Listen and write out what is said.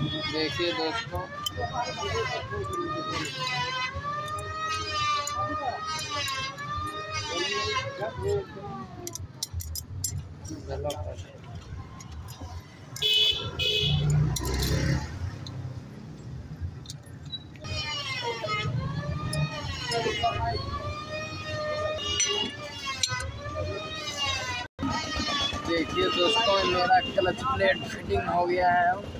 देखिए दोस्तों। देखिए दोस्तों मेरा क्लच प्लेट फिटिंग हो गया है।